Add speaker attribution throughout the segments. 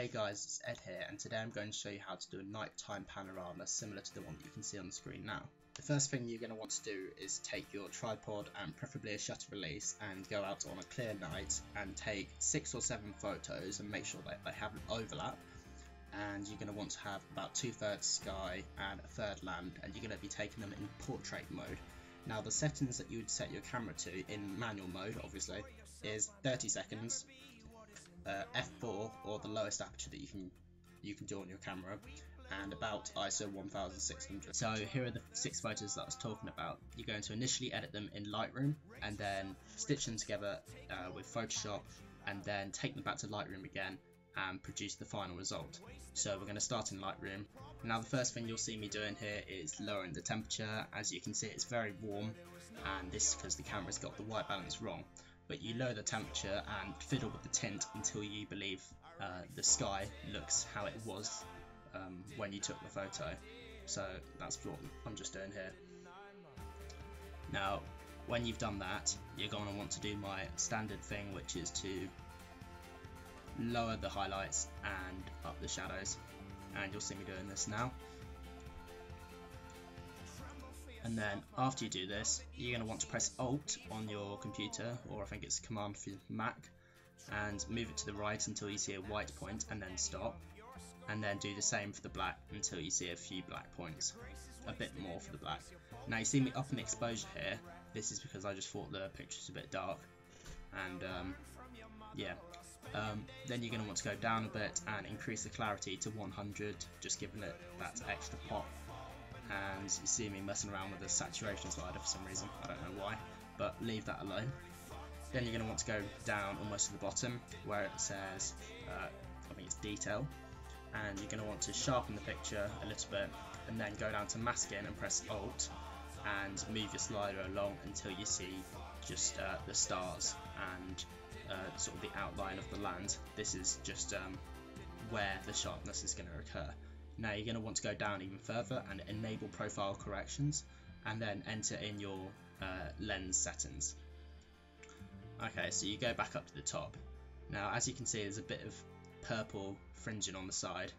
Speaker 1: Hey guys, it's Ed here and today I'm going to show you how to do a nighttime panorama similar to the one that you can see on the screen now. The first thing you're going to want to do is take your tripod and preferably a shutter release and go out on a clear night and take 6 or 7 photos and make sure that they have an overlap and you're going to want to have about two thirds sky and a third land and you're going to be taking them in portrait mode. Now the settings that you would set your camera to in manual mode obviously is 30 seconds uh, f4 or the lowest aperture that you can you can do on your camera and about ISO 1600. So here are the six photos that I was talking about. You're going to initially edit them in Lightroom and then stitch them together uh, with Photoshop and then take them back to Lightroom again and produce the final result. So we're going to start in Lightroom. Now the first thing you'll see me doing here is lowering the temperature. As you can see it's very warm and this is because the camera's got the white balance wrong but you lower the temperature and fiddle with the tint until you believe uh, the sky looks how it was um, when you took the photo. So that's what I'm just doing here. Now, when you've done that, you're going to want to do my standard thing, which is to lower the highlights and up the shadows. And you'll see me doing this now and then after you do this you're going to want to press alt on your computer or I think it's command for Mac and move it to the right until you see a white point and then stop. And then do the same for the black until you see a few black points. A bit more for the black. Now you see me up in exposure here. This is because I just thought the picture's a bit dark. And um, yeah. Um, then you're going to want to go down a bit and increase the clarity to 100 just giving it that extra pop and you see me messing around with the saturation slider for some reason, I don't know why, but leave that alone. Then you're going to want to go down almost to the bottom where it says, uh, I think it's detail, and you're going to want to sharpen the picture a little bit and then go down to masking and press alt and move your slider along until you see just uh, the stars and uh, sort of the outline of the land. This is just um, where the sharpness is going to occur. Now you're going to want to go down even further and enable profile corrections and then enter in your uh, lens settings. Okay, so you go back up to the top. Now as you can see there's a bit of purple fringing on the side.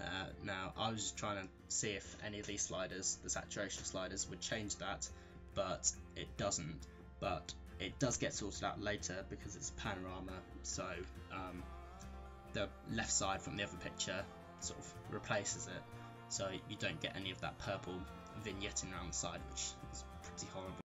Speaker 1: Uh, now I was just trying to see if any of these sliders, the saturation sliders, would change that, but it doesn't. But it does get sorted out later because it's a panorama, so um, the left side from the other picture sort of replaces it so you don't get any of that purple vignetting around the side which is pretty horrible.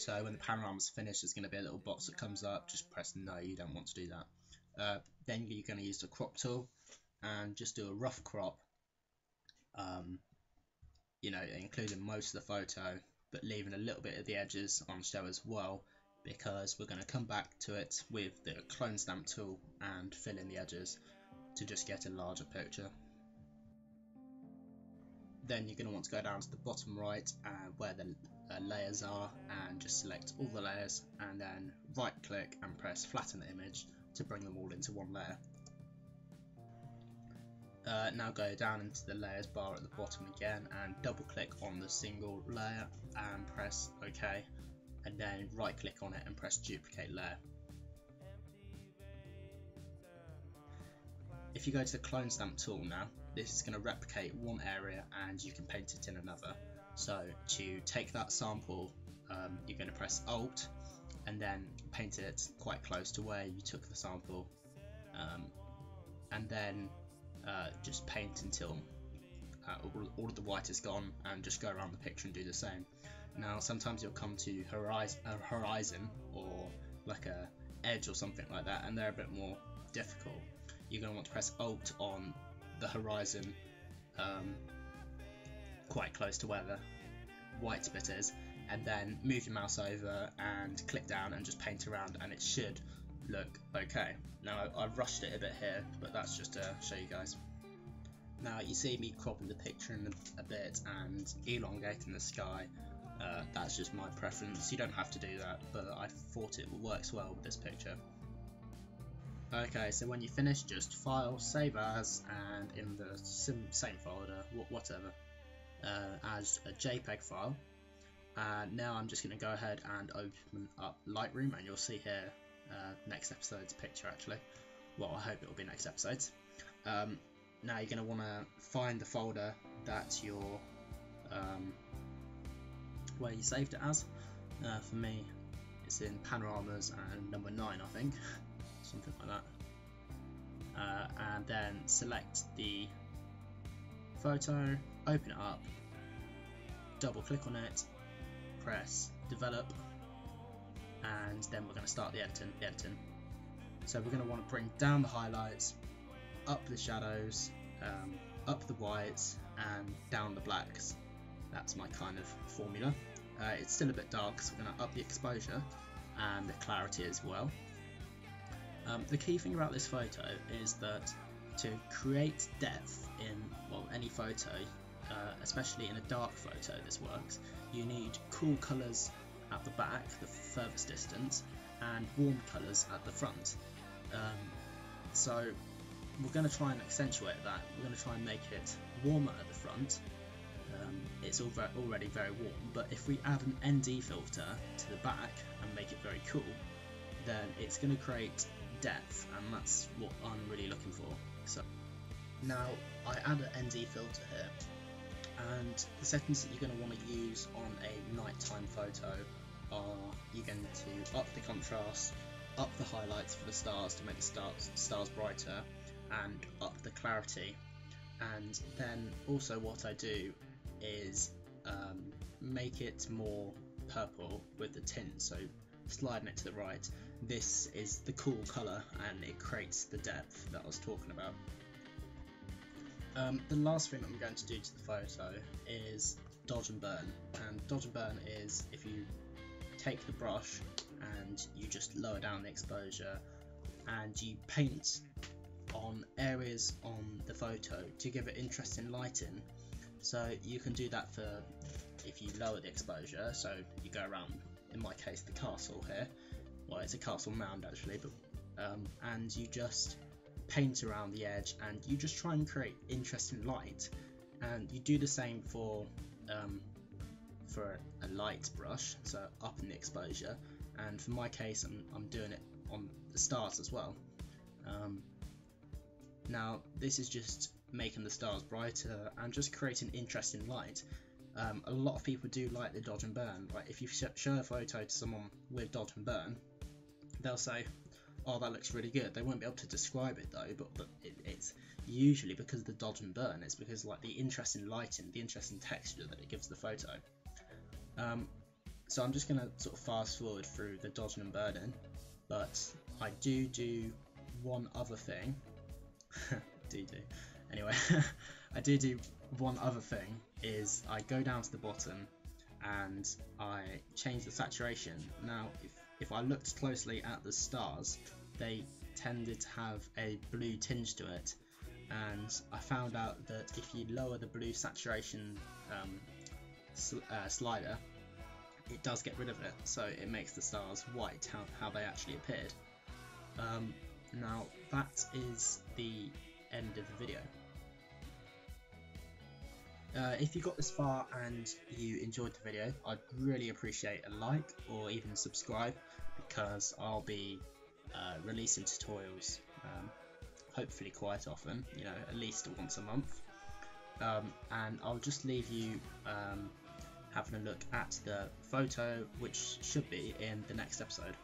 Speaker 1: So when the panorama's finished, there's going to be a little box that comes up. Just press no, you don't want to do that. Uh, then you're going to use the crop tool and just do a rough crop. Um, you know, including most of the photo, but leaving a little bit of the edges on show as well, because we're going to come back to it with the clone stamp tool and fill in the edges to just get a larger picture. Then you're going to want to go down to the bottom right uh, where the uh, layers are and just select all the layers and then right click and press flatten image to bring them all into one layer. Uh, now go down into the layers bar at the bottom again and double click on the single layer and press OK and then right click on it and press duplicate layer. If you go to the clone stamp tool now, this is going to replicate one area and you can paint it in another. So to take that sample, um, you're going to press Alt and then paint it quite close to where you took the sample um, and then uh, just paint until uh, all, all of the white is gone and just go around the picture and do the same. Now sometimes you'll come to horizon, a horizon or like a edge or something like that and they're a bit more difficult. You're going to want to press Alt on the horizon um, quite close to where the white bit is and then move your mouse over and click down and just paint around and it should look okay. Now I've rushed it a bit here but that's just to show you guys. Now you see me cropping the picture in a, a bit and elongating the sky. Uh, that's just my preference. You don't have to do that, but I thought it works well with this picture. Okay, so when you finish, just file, save as, and in the same folder, whatever, uh, as a JPEG file. And now I'm just going to go ahead and open up Lightroom, and you'll see here uh, next episode's picture actually. Well, I hope it will be next episode. Um, now you're going to want to find the folder that you're um, where you saved it as. Uh, for me, it's in panoramas and number 9 I think, something like that. Uh, and then select the photo, open it up, double click on it, press develop, and then we're going to start the editing. The editing. So we're going to want to bring down the highlights, up the shadows, um, up the whites, and down the blacks. That's my kind of formula. Uh, it's still a bit dark, so we're going to up the exposure and the clarity as well. Um, the key thing about this photo is that to create depth in well any photo, uh, especially in a dark photo, this works. You need cool colours at the back, the furthest distance, and warm colours at the front. Um, so we're going to try and accentuate that. We're going to try and make it warmer at the front. Um, it's already very warm, but if we add an ND filter to the back and make it very cool, then it's going to create depth, and that's what I'm really looking for. So now I add an ND filter here, and the settings that you're going to want to use on a nighttime photo are you're going to up the contrast, up the highlights for the stars to make the stars, stars brighter, and up the clarity. And then also what I do is um, make it more purple with the tint, so sliding it to the right. This is the cool colour and it creates the depth that I was talking about. Um, the last thing I'm going to do to the photo is dodge and burn. And dodge and burn is if you take the brush and you just lower down the exposure and you paint on areas on the photo to give it interesting lighting. So you can do that for if you lower the exposure. So you go around in my case the castle here. Well it's a castle mound actually but um, and you just paint around the edge and you just try and create interesting light. And you do the same for um, for a light brush so up in the exposure. And for my case I'm, I'm doing it on the stars as well. Um, now this is just making the stars brighter and just creating interesting light. Um, a lot of people do like the dodge and burn. Like if you sh show a photo to someone with dodge and burn they'll say oh that looks really good they won't be able to describe it though but, but it, it's usually because of the dodge and burn it's because like the interesting lighting the interesting texture that it gives the photo um, so I'm just going to sort of fast forward through the dodge and burning, but I do do one other thing. do do. Anyway, I do do one other thing is I go down to the bottom and I change the saturation. Now, if, if I looked closely at the stars, they tended to have a blue tinge to it, and I found out that if you lower the blue saturation um, sl uh, slider, it does get rid of it, so it makes the stars white, how, how they actually appeared. Um, now, that is the end of the video. Uh, if you got this far and you enjoyed the video, I'd really appreciate a like or even subscribe because I'll be uh, releasing tutorials um, hopefully quite often, you know, at least once a month. Um, and I'll just leave you um, having a look at the photo which should be in the next episode.